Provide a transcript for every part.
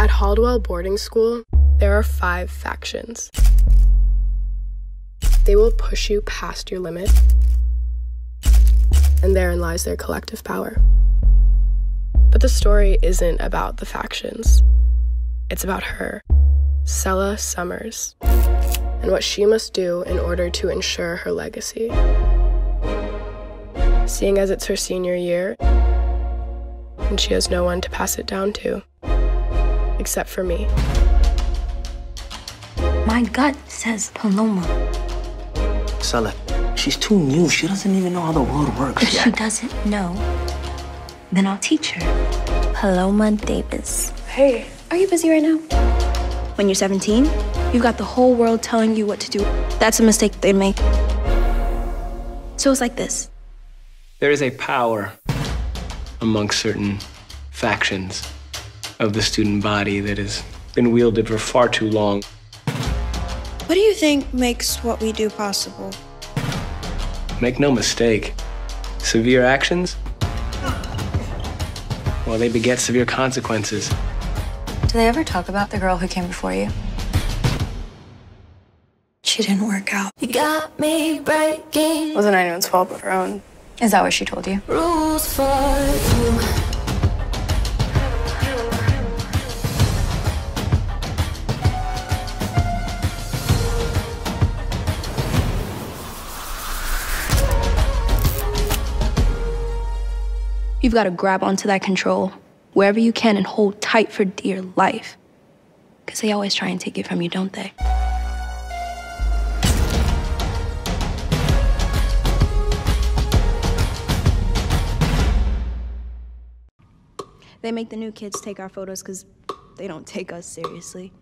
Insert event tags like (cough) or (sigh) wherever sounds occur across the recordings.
At Haldwell Boarding School, there are five factions. They will push you past your limit, and therein lies their collective power. But the story isn't about the factions, it's about her, Selah Summers, and what she must do in order to ensure her legacy. Seeing as it's her senior year, and she has no one to pass it down to, except for me. My gut says Paloma. Selah, she's too new. She doesn't even know how the world works If yet. she doesn't know, then I'll teach her. Paloma Davis. Hey, Are you busy right now? When you're 17, you've got the whole world telling you what to do. That's a mistake they make. So it's like this. There is a power amongst certain factions of the student body that has been wielded for far too long. What do you think makes what we do possible? Make no mistake, severe actions, well, they beget severe consequences. Do they ever talk about the girl who came before you? She didn't work out. You got me breaking wasn't anyone's fault but her own. Is that what she told you? rules for you. You've got to grab onto that control wherever you can and hold tight for dear life. Because they always try and take it from you, don't they? They make the new kids take our photos because they don't take us seriously.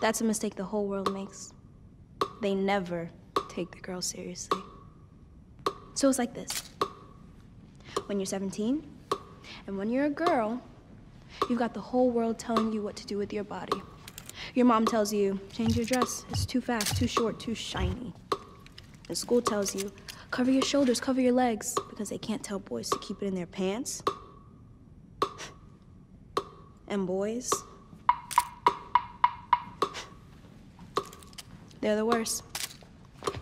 That's a mistake the whole world makes. They never take the girls seriously. So it's like this when you're 17, and when you're a girl, you've got the whole world telling you what to do with your body. Your mom tells you, change your dress, it's too fast, too short, too shiny. And school tells you, cover your shoulders, cover your legs, because they can't tell boys to keep it in their pants. (laughs) And boys, (laughs) they're the worst.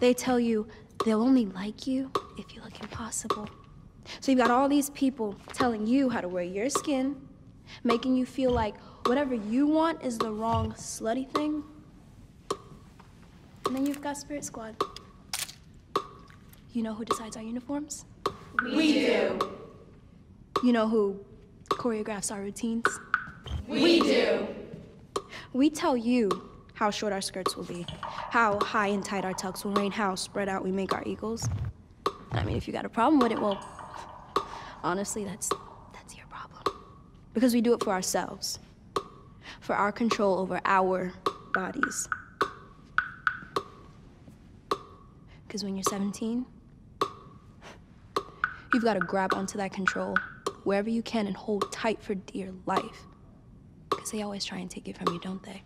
They tell you they'll only like you if you look impossible. So you've got all these people telling you how to wear your skin, making you feel like whatever you want is the wrong slutty thing. And then you've got Spirit Squad. You know who decides our uniforms? We do. You know who choreographs our routines? We do. We tell you how short our skirts will be, how high and tight our tucks will rain, how spread out we make our eagles. I mean, if you got a problem with it, well, honestly, that's that's your problem. Because we do it for ourselves. For our control over our bodies. Because when you're 17, you've got to grab onto that control wherever you can and hold tight for dear life. Because they always try and take it from you, don't they?